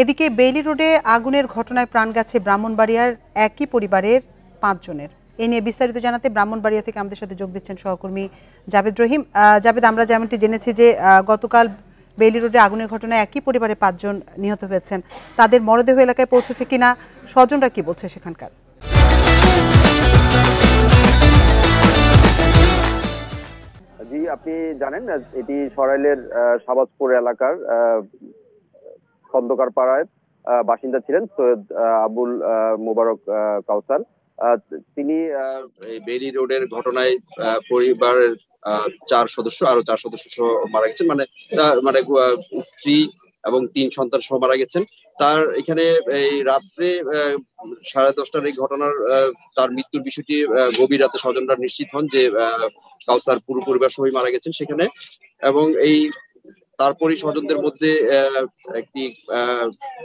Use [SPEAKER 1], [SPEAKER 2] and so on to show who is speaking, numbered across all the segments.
[SPEAKER 1] এদিকে বেইলি রোডে আগুনের ঘটনায় প্রাণ গেছে ব্রাহ্মণবাড়িয়ার একই পরিবারের পাঁচজনের। এ নিয়ে বিস্তারিত জানাতে ব্রাহ্মণবাড়িয়া থেকে আমাদের সাথে যোগ দিচ্ছেন সহকর্মী জাবেদ রহিম। জাবেদ আমরা যেমনটি জেনেছি যে গতকাল বেইলি রোডে আগুনের ঘটনায় একই পরিবারে পাঁচজন নিহত হয়েছেন। তাদের মরদেহ এলাকায় পৌঁছেছে কিনা, স্বজনরা কি বলছে সেখানকার?
[SPEAKER 2] জি, আপনি জানেন, এটি সরাইলের সাবাজপুর এলাকার খন্দকার পাড়ায় বাসিন্দা ছিলেন সৈয়দ আবুল মোবারক কাউসার। তিনি বেরি রোডের ঘটনায় পরিবারের চার সদস্য আরও চার সদস্য সহ মারা গেছেন। মানে মানে স্ত্রী এবং তিন সন্তান সহ মারা গেছেন। তার এখানে এই রাত্রে সাড়ে দশটার এই ঘটনার তার মৃত্যুর বিষয়টি গভীর রাতে স্বজনরা নিশ্চিত হন যে কাউসার পুরো পরিবার সবাই মারা গেছেন সেখানে। এবং এই তারপরই স্বজনদের মধ্যে একটি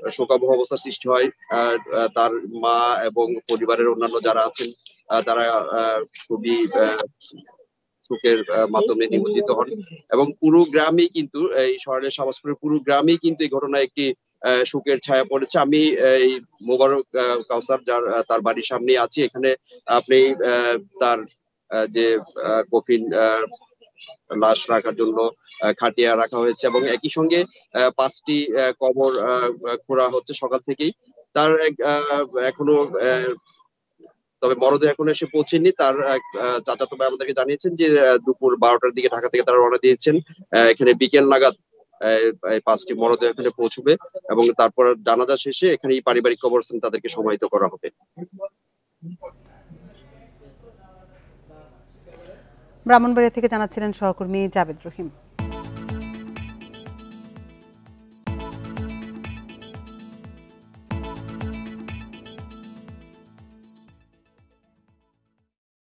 [SPEAKER 2] শোকাবহ অবস্থার সৃষ্টি হয়। তার মা এবং পরিবারের অন্যান্য যারা আছেন তারা খুবই শোকের মাধ্যমে নিমজ্জিত হন। এবং পুরো গ্রামেই কিন্তু এই শহরের সাবাসপুরের পুরো গ্রামেই কিন্তু এই ঘটনায় একটি শোকের ছায়া পড়েছে। আমি এই মোবারক কাউসার যার তার বাড়ির সামনে আছি। এখানে আপনি তার যে কফিন আহ, লাশ রাখার জন্য খাটিয়া রাখা হয়েছে এবং একই সঙ্গে পাঁচটি কবর খোঁড়া হচ্ছে সকাল থেকেই। তার এখনও তবে মরদেহ এখনও এসে পৌঁছেনি। তার চাচাতো ভাই আমাদেরকে জানিয়েছেন যে দুপুর বারোটার দিকে ঢাকা থেকে তারা রওনা দিয়েছেন। এখানে বিকেল নাগাদ পাঁচটি মরদেহ এখানে পৌঁছবে এবং তারপর জানাজা শেষে এখানে পারিবারিক কবরস্থান তাদেরকে সমাহিত করা হবে।
[SPEAKER 1] ব্রাহ্মণবাড়িয়া থেকে জানাচ্ছিলেন সহকর্মী জাবেদ রহিম।